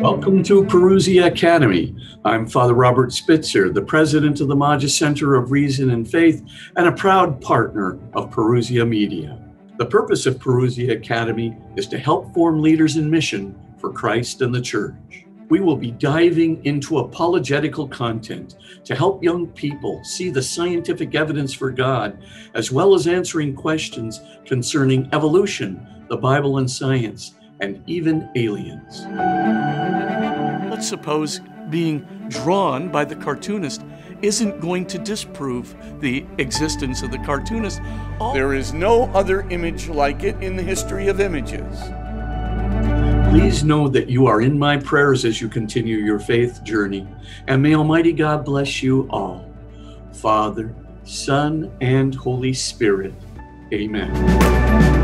Welcome to Parousia Academy. I'm Father Robert Spitzer, the president of the Magis Center of Reason and Faith and a proud partner of Parousia Media. The purpose of Parousia Academy is to help form leaders in mission for Christ and the church. We will be diving into apologetical content to help young people see the scientific evidence for God, as well as answering questions concerning evolution, the Bible and science, and even aliens. Let's suppose being drawn by the cartoonist isn't going to disprove the existence of the cartoonist. All there is no other image like it in the history of images. Please know that you are in my prayers as you continue your faith journey, and may Almighty God bless you all. Father, Son, and Holy Spirit. Amen.